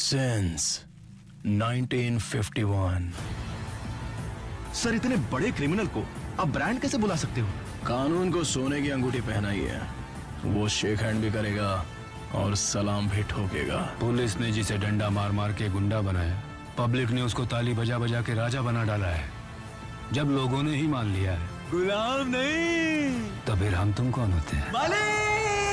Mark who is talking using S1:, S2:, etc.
S1: since 1951.
S2: Sir इतने बड़े criminal को आप ब्रांड कैसे बुला सकते हो?
S1: कानून को सोने की अंगूठी पहनाई है। वो शेक हैंड भी करेगा और सलाम भी ठोकेगा।
S3: पुलिस ने जिसे डंडा मार मार के गुंडा बनाया पब्लिक ने उसको ताली बजा बजा के राजा बना डाला है। जब लोगों ने ही मान लिया है
S2: गुलाम नहीं।
S3: तो फिर हम तुम कौन होते हैं?
S2: मालिक!